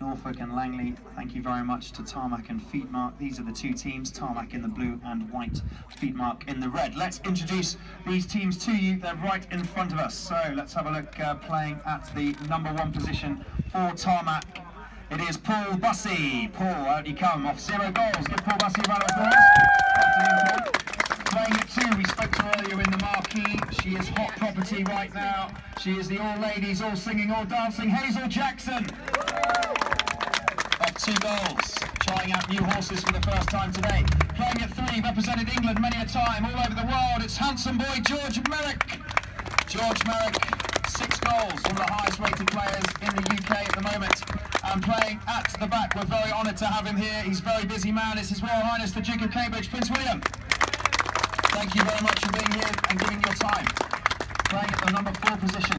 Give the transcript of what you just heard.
Norfolk and Langley. Thank you very much to Tarmac and Feedmark. These are the two teams, Tarmac in the blue and white, Feedmark in the red. Let's introduce these teams to you. They're right in front of us. So let's have a look uh, playing at the number one position for Tarmac. It is Paul Bussey. Paul, out you come, off zero goals. Give Paul Bussey a round of applause. Playing at two, we spoke to earlier in the marquee. She is hot property right now. She is the all ladies, all singing, all dancing, Hazel Jackson goals, trying out new horses for the first time today. Playing at three, represented England many a time, all over the world, it's handsome boy George Meyrick. George Meyrick, six goals, one of the highest rated players in the UK at the moment. And playing at the back, we're very honoured to have him here. He's a very busy man, it's His Royal Highness the Duke of Cambridge, Prince William. Thank you very much for being here and giving your time. Playing at the number four position.